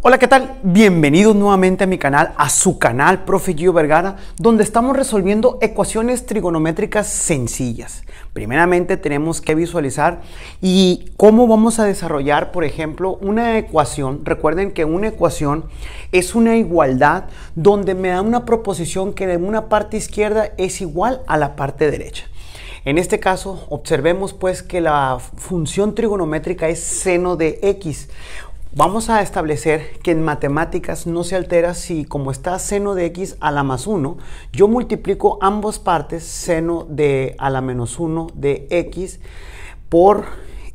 Hola, ¿qué tal? Bienvenidos nuevamente a mi canal, a su canal, Profe Gio Vergara, donde estamos resolviendo ecuaciones trigonométricas sencillas. Primeramente tenemos que visualizar y cómo vamos a desarrollar, por ejemplo, una ecuación. Recuerden que una ecuación es una igualdad donde me da una proposición que de una parte izquierda es igual a la parte derecha. En este caso, observemos pues que la función trigonométrica es seno de x. Vamos a establecer que en matemáticas no se altera si como está seno de x a la más 1, yo multiplico ambas partes, seno de a la menos 1 de x, por,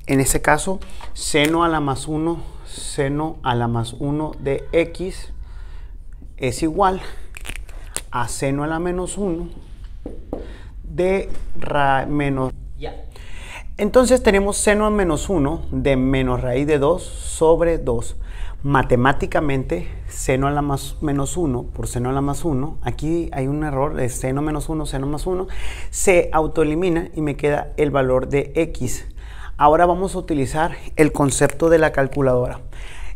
en este caso, seno a la más 1, seno a la más 1 de x es igual a seno a la menos 1 de ra menos entonces tenemos seno a menos 1 de menos raíz de 2 sobre 2. Matemáticamente, seno a la más menos 1 por seno a la más 1, aquí hay un error de seno menos 1, seno más 1, se autoelimina y me queda el valor de x. Ahora vamos a utilizar el concepto de la calculadora.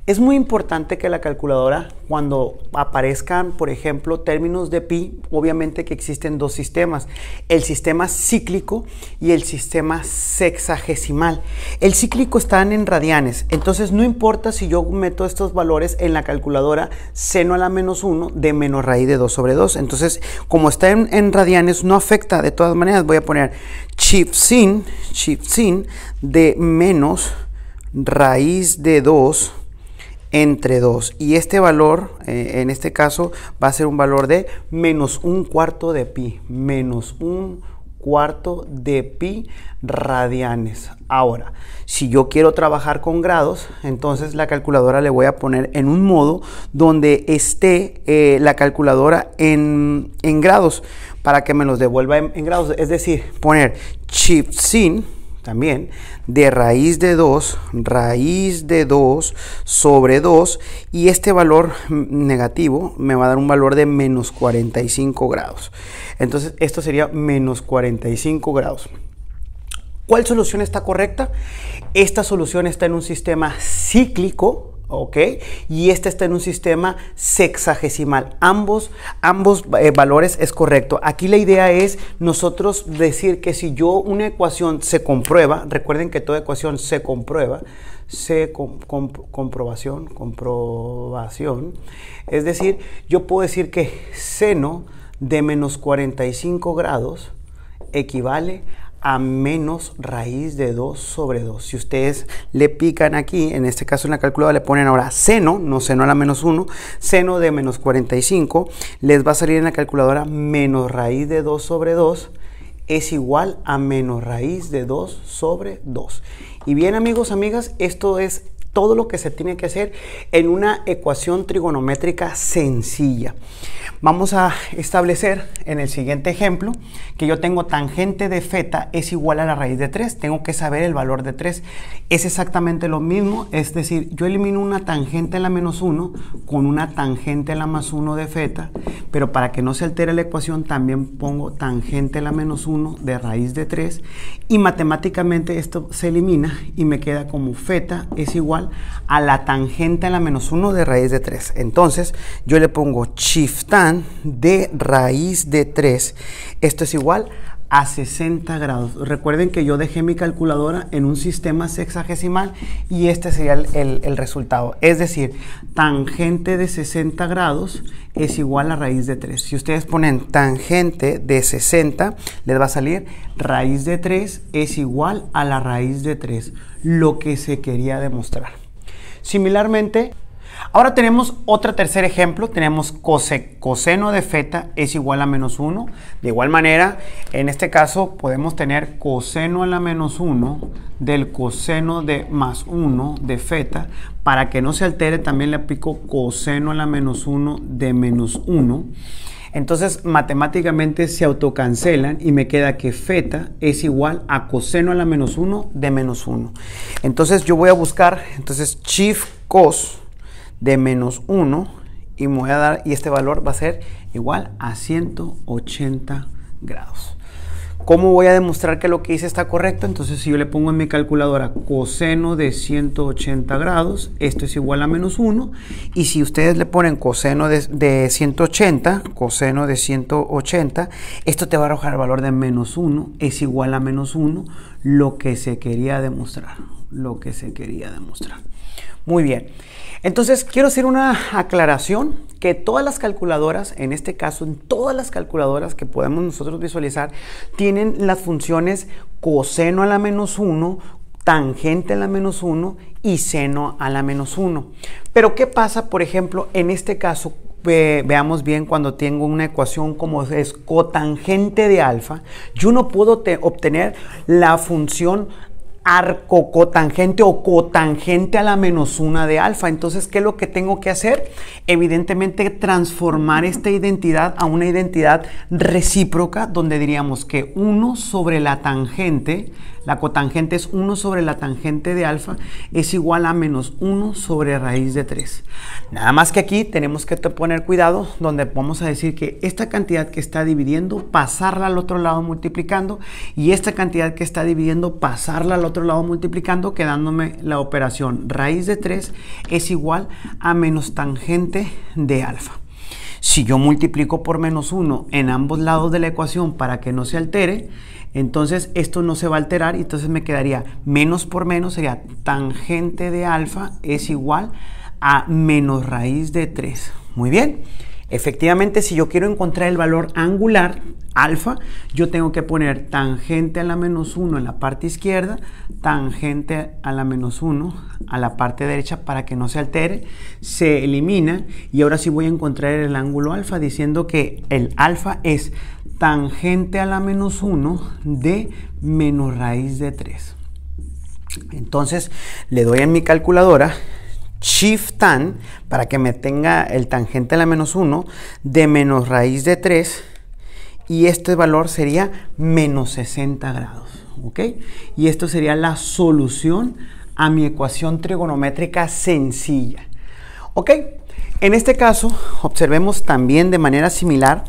Es muy importante que la calculadora, cuando aparezcan, por ejemplo, términos de pi, obviamente que existen dos sistemas, el sistema cíclico y el sistema sexagesimal. El cíclico están en radianes, entonces no importa si yo meto estos valores en la calculadora seno a la menos 1 de menos raíz de 2 sobre 2. Entonces, como está en, radianes, no afecta, de todas maneras voy a poner chip sin, chip sin de menos raíz de 2 entre 2 y este valor eh, en este caso va a ser un valor de menos un cuarto de pi menos un cuarto de pi radianes. Ahora si yo quiero trabajar con grados entonces la calculadora le voy a poner en un modo donde esté eh, la calculadora en, grados para que me los devuelva en, en grados. Es decir poner chip sin también de raíz de 2, raíz de 2 sobre 2 y este valor negativo me va a dar un valor de menos 45 grados. Entonces esto sería menos 45 grados. ¿Cuál solución está correcta? Esta solución está en un sistema cíclico, ¿ok? Y este está en un sistema sexagesimal. Ambos, ambos eh, valores es correcto. Aquí la idea es nosotros decir que si yo una ecuación se comprueba, recuerden que toda ecuación se comprueba, se comprobación, comprobación, es decir, yo puedo decir que seno de menos 45 grados equivale a menos raíz de 2 sobre 2. Si ustedes le pican aquí, en este caso en la calculadora le ponen ahora seno, no seno a la menos 1, seno de menos 45, les va a salir en la calculadora menos raíz de 2 sobre 2 es igual a menos raíz de 2 sobre 2. Y bien amigos, amigas, esto es todo lo que se tiene que hacer en una ecuación trigonométrica sencilla. Vamos a establecer en el siguiente ejemplo que yo tengo tangente de feta es igual a la raíz de 3. Tengo que saber el valor de 3. Es exactamente lo mismo, es decir, yo elimino una tangente en la menos 1 con una tangente en la más 1 de feta, pero para que no se altere la ecuación también pongo tangente en la menos 1 de raíz de 3 y matemáticamente esto se elimina y me queda como feta es igual a la tangente en la menos 1 de raíz de 3. Entonces yo le pongo tan de raíz de 3. Esto es igual a 60 grados. Recuerden que yo dejé mi calculadora en un sistema sexagesimal y este sería el, el, resultado. Es decir, tangente de 60 grados es igual a raíz de 3. Si ustedes ponen tangente de 60, les va a salir raíz de 3 es igual a la raíz de 3, lo que se quería demostrar. Similarmente, Ahora tenemos otro tercer ejemplo, tenemos coseno de feta es igual a menos 1. De igual manera, en este caso podemos tener coseno a la menos 1 del coseno de más 1 de feta. Para que no se altere también le aplico coseno a la menos 1 de menos 1. Entonces matemáticamente se autocancelan y me queda que feta es igual a coseno a la menos 1 de menos 1. Entonces yo voy a buscar, entonces chief cos de menos 1 y me voy a dar, y este valor va a ser igual a 180 grados. ¿Cómo voy a demostrar que lo que hice está correcto? Entonces, si yo le pongo en mi calculadora coseno de 180 grados, esto es igual a menos 1. Y si ustedes le ponen coseno de, de 180, coseno de 180, esto te va a arrojar el valor de menos 1, es igual a menos 1, lo que se quería demostrar. Lo que se quería demostrar. Muy bien. Entonces, quiero hacer una aclaración que todas las calculadoras, en este caso, en todas las calculadoras que podemos nosotros visualizar, tienen las funciones coseno a la menos 1, tangente a la menos 1 y seno a la menos 1. Pero, ¿qué pasa, por ejemplo, en este caso? veamos bien cuando tengo una ecuación como es cotangente de alfa, yo no puedo obtener la función arco cotangente o cotangente a la menos una de alfa. Entonces, ¿qué es lo que tengo que hacer? Evidentemente, transformar esta identidad a una identidad recíproca, donde diríamos que 1 sobre la tangente la cotangente es 1 sobre la tangente de alfa, es igual a menos 1 sobre raíz de 3. Nada más que aquí tenemos que poner cuidado donde vamos a decir que esta cantidad que está dividiendo, pasarla al otro lado multiplicando y esta cantidad que está dividiendo, pasarla al otro lado multiplicando, quedándome la operación raíz de 3 es igual a menos tangente de alfa. Si yo multiplico por menos 1 en ambos lados de la ecuación para que no se altere, entonces esto no se va a alterar y entonces me quedaría menos por menos, sería tangente de alfa es igual a menos raíz de 3. Muy bien. Efectivamente, si yo quiero encontrar el valor angular alfa, yo tengo que poner tangente a la menos 1 en la parte izquierda, tangente a la menos 1 a la parte derecha para que no se altere, se elimina y ahora sí voy a encontrar el ángulo alfa diciendo que el alfa es tangente a la menos 1 de menos raíz de 3. Entonces le doy en mi calculadora shift tan para que me tenga el tangente a la menos 1 de menos raíz de 3 y este valor sería menos 60 grados. ¿ok? Y esto sería la solución a mi ecuación trigonométrica sencilla. ¿Ok? En este caso, observemos también de manera similar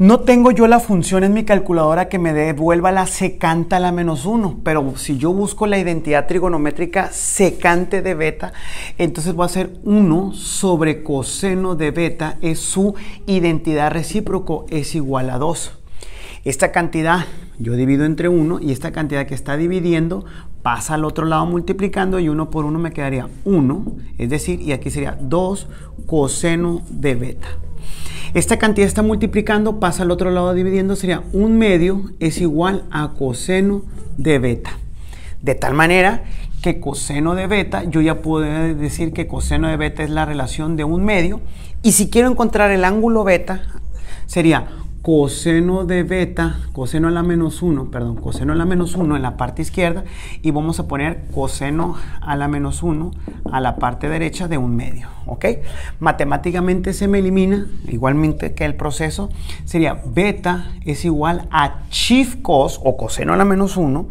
no tengo yo la función en mi calculadora que me devuelva la secante a la menos 1, pero si yo busco la identidad trigonométrica secante de beta, entonces voy a hacer 1 sobre coseno de beta es su identidad recíproco, es igual a 2. Esta cantidad yo divido entre 1 y esta cantidad que está dividiendo pasa al otro lado multiplicando y 1 por 1 me quedaría 1, es decir, y aquí sería 2 coseno de beta. Esta cantidad está multiplicando, pasa al otro lado dividiendo, sería un medio es igual a coseno de beta. De tal manera que coseno de beta, yo ya puedo decir que coseno de beta es la relación de un medio. Y si quiero encontrar el ángulo beta, sería coseno de beta, coseno a la menos 1, perdón, coseno a la menos 1 en la parte izquierda y vamos a poner coseno a la menos 1 a la parte derecha de un medio, ¿ok? Matemáticamente se me elimina, igualmente que el proceso, sería beta es igual a chief cos o coseno a la menos 1,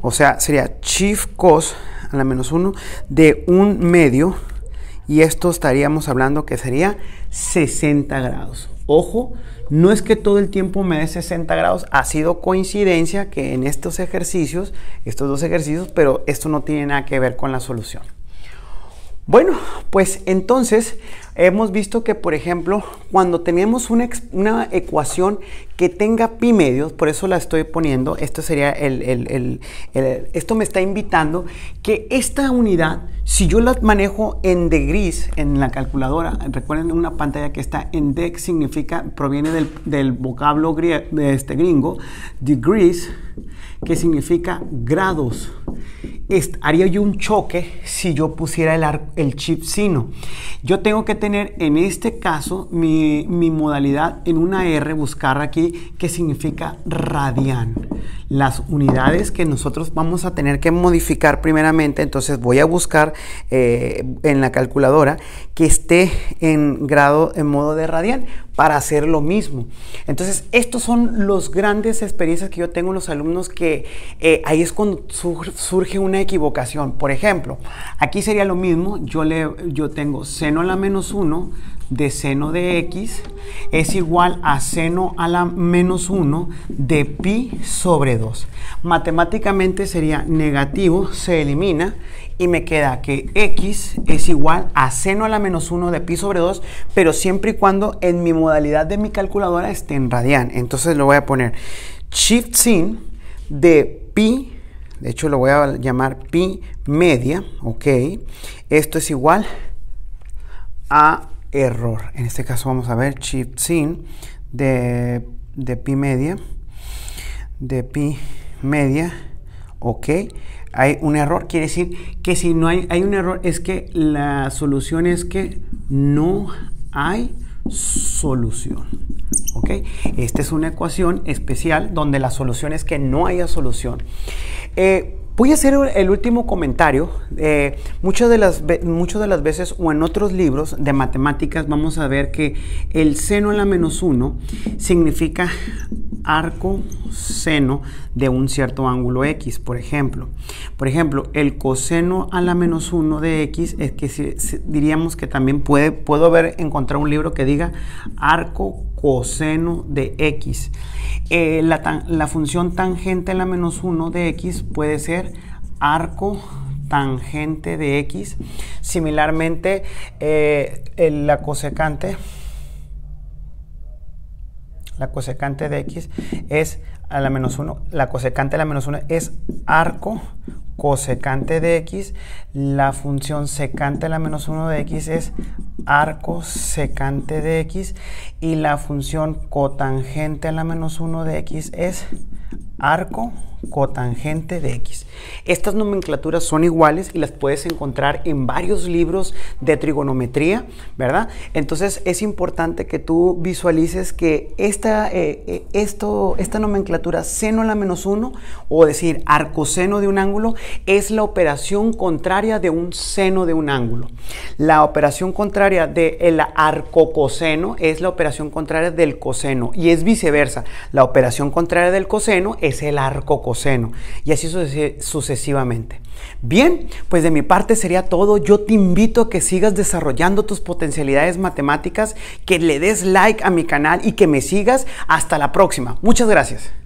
o sea, sería chief cos a la menos 1 de un medio y esto estaríamos hablando que sería 60 grados. Ojo, no es que todo el tiempo me dé 60 grados, ha sido coincidencia que en estos ejercicios, estos dos ejercicios, pero esto no tiene nada que ver con la solución. Bueno, pues entonces hemos visto que, por ejemplo, cuando tenemos una, ecuación que tenga pi medios, por eso la estoy poniendo, esto sería el, esto me está invitando que esta unidad, si yo la manejo en degrees en la calculadora, recuerden una pantalla que está en deg significa, proviene del, vocablo de este gringo, degrees, que significa grados haría yo un choque si yo pusiera el, chip sino. Yo tengo que tener en este caso mi, mi modalidad en una R, buscar aquí que significa radian. Las unidades que nosotros vamos a tener que modificar primeramente, entonces voy a buscar eh, en la calculadora que esté en grado, en modo de radian para hacer lo mismo. Entonces, estos son los grandes experiencias que yo tengo en los alumnos que eh, ahí es cuando surge una equivocación. Por ejemplo, aquí sería lo mismo, yo, le, yo tengo seno a la menos 1 de seno de x es igual a seno a la menos 1 de pi sobre 2. Matemáticamente sería negativo, se elimina y me queda que x es igual a seno a la menos 1 de pi sobre 2, pero siempre y cuando en mi modalidad de mi calculadora esté en radian. Entonces lo voy a poner shift sin de pi, de hecho lo voy a llamar pi media, ok. Esto es igual a error. En este caso vamos a ver shift sin de, de pi media, de pi media, ok. Hay un error, quiere decir que si no hay, hay un error es que la solución es que no hay solución. ¿Ok? Esta es una ecuación especial donde la solución es que no haya solución. Eh, Voy a hacer el último comentario. Eh, muchas, de las, muchas de las veces o en otros libros de matemáticas vamos a ver que el seno a la menos 1 significa arco seno de un cierto ángulo x, por ejemplo. Por ejemplo, el coseno a la menos 1 de x es que diríamos que también puede, puedo haber encontrado un libro que diga arco coseno de x. Eh, la, la, función tangente a la menos 1 de x puede ser arco tangente de x. Similarmente, eh, la cosecante, la cosecante de x es a la menos 1, la cosecante a la menos 1 es arco cosecante de x, la función secante a la menos 1 de x es arco secante de x y la función cotangente a la menos 1 de x es arco cotangente de x. Estas nomenclaturas son iguales y las puedes encontrar en varios libros de trigonometría, ¿verdad? Entonces es importante que tú visualices que esta, eh, eh, esto, esta nomenclatura seno a la menos 1 o decir arcoseno de un ángulo es la operación contraria de un seno de un ángulo. La operación contraria del arcocoseno es la operación contraria del coseno y es viceversa. La operación contraria del coseno es el arcocoseno y así sucesivamente. Bien, pues de mi parte sería todo. Yo te invito a que sigas desarrollando tus potencialidades matemáticas, que le des like a mi canal y que me sigas. Hasta la próxima. Muchas gracias.